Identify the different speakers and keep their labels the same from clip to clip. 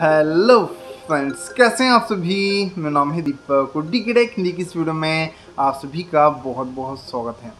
Speaker 1: Hello friends कैसे हैं आप सभी? मेरा नाम है दीपक और डी हिंदी की इस वीडियो में आप सभी का बहुत बहुत स्वागत है।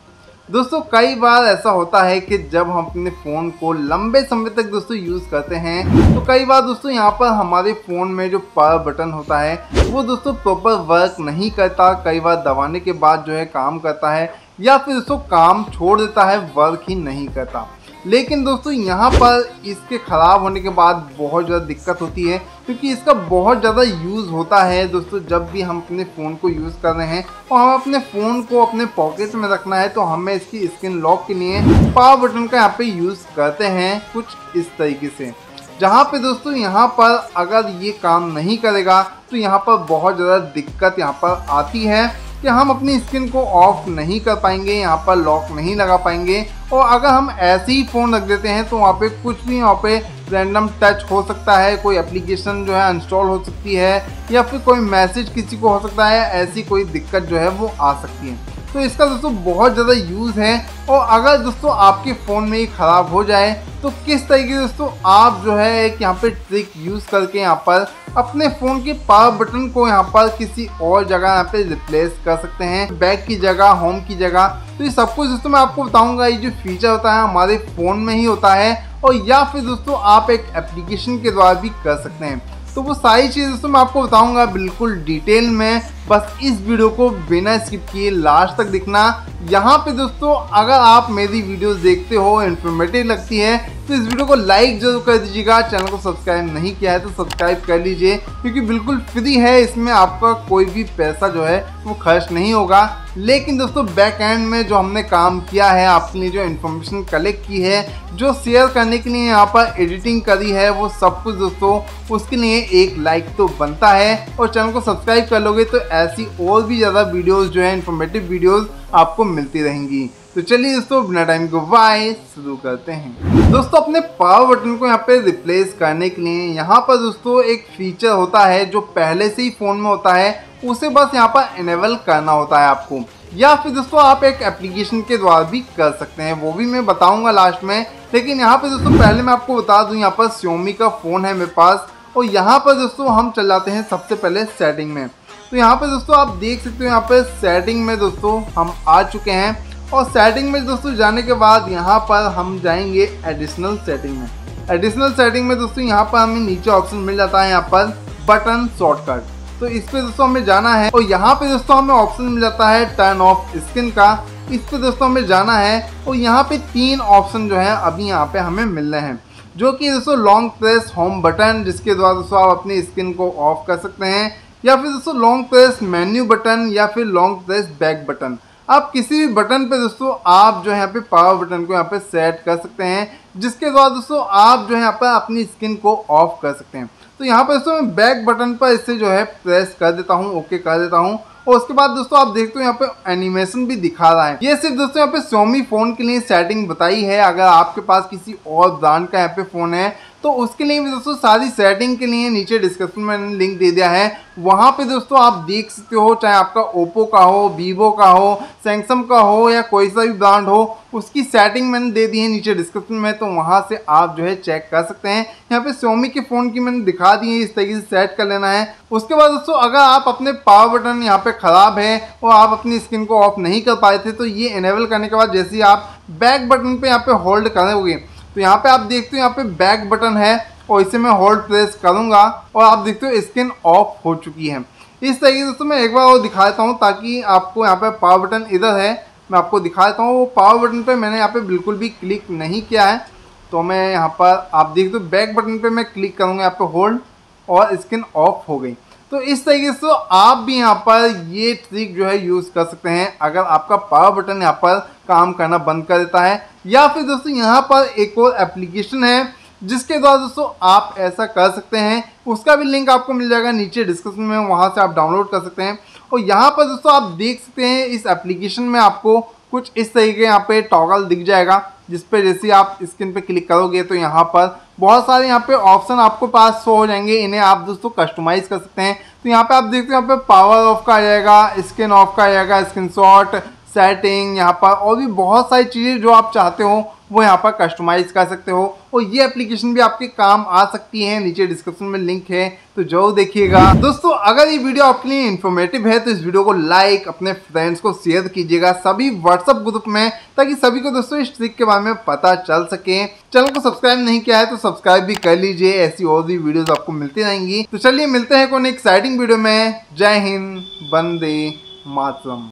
Speaker 1: दोस्तों, कई बार ऐसा होता है कि जब हम अपने फ़ोन को लंबे समय तक दोस्तों यूज़ करते हैं तो कई बार दोस्तों यहाँ पर हमारे फ़ोन में जो पावर बटन होता है, वो दोस्तों प्रॉपर वर्क नहीं करता। कई बार दबाने के बाद जो है काम करता है या फिर दोस्तों काम छोड़ देता है वर्क ही नहीं करता। लेकिन दोस्तों, यहाँ पर इसके ख़राब होने के बाद बहुत ज़्यादा दिक्कत होती है, क्योंकि इसका बहुत ज़्यादा यूज़ होता है दोस्तों, जब भी हम अपने फ़ोन को यूज़ कर रहे हैं। और हम अपने फ़ोन को अपने पॉकेट में रखना है तो हमें इसकी स्क्रीन लॉक के लिए पावर बटन का यहाँ पे यूज़ करते हैं कुछ इस तरीके से। जहाँ पे दोस्तों, यहाँ पर अगर ये काम नहीं करेगा तो यहाँ पर बहुत ज़्यादा दिक्कत यहाँ पर आती है। कि हम अपनी स्क्रीन को ऑफ़ नहीं कर पाएँगे, यहाँ पर लॉक नहीं लगा पाएँगे। और अगर हम ऐसे ही फ़ोन रख देते हैं तो वहाँ पे कुछ भी वहाँ पे रैंडम टच हो सकता है, कोई एप्लीकेशन जो है इंस्टॉल हो सकती है, या फिर कोई मैसेज किसी को हो सकता है, ऐसी कोई दिक्कत जो है वो आ सकती है। तो इसका दोस्तों बहुत ज़्यादा यूज़ है और अगर दोस्तों आपके फ़ोन में ये ख़राब हो जाए तो किस तरीके से दोस्तों आप जो है एक यहाँ पे ट्रिक यूज़ करके यहाँ पर अपने फ़ोन के पावर बटन को यहाँ पर किसी और जगह यहाँ पे रिप्लेस कर सकते हैं बैक की जगह होम की जगह। तो ये सब कुछ दोस्तों मैं आपको बताऊँगा, ये जो फीचर होता है हमारे फ़ोन में ही होता है और या फिर दोस्तों आप एक एप्लीकेशन के द्वारा भी कर सकते हैं। तो वो सारी चीज़ दोस्तों मैं आपको बताऊँगा बिल्कुल डिटेल में। बस इस वीडियो को बिना स्किप किए लास्ट तक दिखना। यहाँ पे दोस्तों, अगर आप मेरी वीडियोस देखते हो इन्फॉर्मेटिव लगती है तो इस वीडियो को लाइक ज़रूर कर दीजिएगा। चैनल को सब्सक्राइब नहीं किया है तो सब्सक्राइब कर लीजिए, क्योंकि बिल्कुल फ्री है। इसमें आपका कोई भी पैसा जो है, वो खर्च नहीं होगा। लेकिन दोस्तों बैक एंड में जो हमने काम किया है आपके लिए जो इन्फॉर्मेशन कलेक्ट की है, जो शेयर करने के लिए यहाँ पर एडिटिंग करी है, वो सब कुछ दोस्तों, उसके लिए एक लाइक तो बनता है। और चैनल को सब्सक्राइब कर लोगे तो ऐसी और भी ज़्यादा वीडियोस जो है इन्फॉर्मेटिव वीडियोस आपको मिलती रहेंगी। तो चलिए दोस्तों, बिना टाइम को वाई शुरू करते हैं। दोस्तों, अपने पावर बटन को यहाँ पे रिप्लेस करने के लिए यहाँ पर दोस्तों एक फीचर होता है जो पहले से ही फ़ोन में होता है, उसे बस यहाँ पर इनेबल करना होता है आपको। या फिर दोस्तों, आप एक एप्लीकेशन के द्वारा भी कर सकते हैं, वो भी मैं बताऊँगा लास्ट में। लेकिन यहाँ पे दोस्तों, पहले मैं आपको बता दूँ, यहाँ पर श्योमी का फ़ोन है मेरे पास। और यहाँ पर दोस्तों, हम चल जाते हैं सबसे पहले सेटिंग में। तो यहाँ पे दोस्तों आप देख सकते हो यहाँ पे सेटिंग में दोस्तों हम आ चुके हैं। और सेटिंग में दोस्तों जाने के बाद यहाँ पर हम जाएँगे एडिशनल सेटिंग में। एडिशनल सेटिंग में दोस्तों यहाँ पर हमें नीचे ऑप्शन मिल जाता है यहाँ पर बटन शॉर्टकट तो इस पे दोस्तों हमें जाना है और यहाँ पे दोस्तों हमें ऑप्शन मिल जाता है टर्न ऑफ़ स्किन का। इस पे दोस्तों हमें जाना है और यहाँ पे तीन ऑप्शन जो है अभी यहाँ पे हमें मिल रहे हैं। जो कि दोस्तों लॉन्ग प्रेस होम बटन जिसके द्वारा दोस्तों आप अपनी स्किन को ऑफ़ कर सकते हैं। या फिर दोस्तों लॉन्ग प्रेस मेन्यू बटन या फिर लॉन्ग प्रेस बैक बटन आप किसी भी बटन पे दोस्तों, आप जो है यहाँ पे पावर बटन को यहाँ पे सेट कर सकते हैं, जिसके द्वारा दोस्तों, आप जो है यहाँ पर अपनी स्किन को ऑफ़ कर सकते हैं। तो यहाँ पर दोस्तों, मैं बैक बटन पर इसे जो है प्रेस कर देता हूँ ओके कर देता हूँ। और उसके बाद दोस्तों, आप देखते हो यहाँ पे एनिमेशन भी दिखा रहा है। ये सिर्फ़ दोस्तों, यहाँ पे सोमी फ़ोन के लिए सेटिंग बताई है। अगर आपके पास किसी और ब्रांड का यहाँ पे फ़ोन है तो उसके लिए भी दोस्तों, सारी सेटिंग के लिए नीचे डिस्क्रिप्शन में लिंक दे दिया है। वहाँ पे दोस्तों, आप देख सकते हो, चाहे आपका ओप्पो का हो वीवो का हो सैमसंग का हो, या कोई सा भी ब्रांड हो, उसकी सेटिंग मैंने दे दी है नीचे डिस्क्रिप्शन में तो वहाँ से आप जो है चेक कर सकते हैं। यहाँ पे सोमी के फ़ोन की मैंने दिखा दी है, इस तरीके से सेट कर लेना है। उसके बाद दोस्तों, अगर आप अपने पावर बटन यहाँ पे ख़राब है, और आप अपनी स्क्रीन को ऑफ़ नहीं कर पाए थे तो ये इनेबल करने के बाद जैसे ही आप बैक बटन पर यहाँ पर होल्ड करोगे तो यहाँ पे आप देखते हो यहाँ पे बैक बटन है और इसे मैं होल्ड प्रेस करूँगा और आप देखते हो स्क्रीन ऑफ़ हो चुकी है। इस तरीके से दोस्तों मैं एक बार और दिखा देता हूँ ताकि आपको यहाँ पे पावर बटन इधर है, मैं आपको दिखा देता हूँ। वो पावर बटन पे मैंने यहाँ पे बिल्कुल भी क्लिक नहीं किया है। तो मैं यहाँ पर आप देख दो बैक बटन पे मैं क्लिक करूँगा, यहाँ पे होल्ड और स्क्रीन ऑफ़ हो गई। तो इस तरीके से तो आप भी यहाँ पर ये ट्रिक जो है यूज़ कर सकते हैं। अगर आपका पावर बटन यहाँ पर काम करना बंद कर देता है या फिर दोस्तों यहाँ पर एक और एप्लीकेशन है, जिसके द्वारा दोस्तों आप ऐसा कर सकते हैं। उसका भी लिंक आपको मिल जाएगा नीचे डिस्क्रिप्शन में, वहाँ से आप डाउनलोड कर सकते हैं। और यहाँ पर दोस्तों आप देख सकते हैं, इस एप्लीकेशन में आपको कुछ इस तरीके यहाँ पे टॉगल दिख जाएगा, जिस पे जैसे आप स्क्रीन पे क्लिक करोगे तो यहाँ पर बहुत सारे यहाँ पे ऑप्शन आपको पास शो हो जाएँगे। इन्हें आप दोस्तों कस्टमाइज कर सकते हैं। तो यहाँ पे आप देखते हैं यहाँ पे पावर ऑफ़ का आ जाएगा स्क्रीन ऑफ़ का आ जाएगा स्क्रीन शॉट सेटिंग यहाँ पर और भी बहुत सारी चीज़ें जो आप चाहते हो, वो यहाँ पर कस्टमाइज कर सकते हो। और ये एप्लीकेशन भी आपके काम आ सकती है, नीचे डिस्क्रिप्शन में लिंक है तो ज़रूर देखिएगा। दोस्तों, अगर ये वीडियो आपके लिए इन्फॉर्मेटिव है तो इस वीडियो को लाइक अपने फ्रेंड्स को शेयर कीजिएगा सभी व्हाट्सअप ग्रुप में, ताकि सभी को दोस्तों इस ट्रिक के बारे में पता चल सके। चैनल को सब्सक्राइब नहीं किया है तो सब्सक्राइब भी कर लीजिए, ऐसी और भी वीडियोस आपको मिलती रहेंगी। तो चलिए मिलते हैं कौन एक्साइटिंग वीडियो में। जय हिंद बंदे मातरम।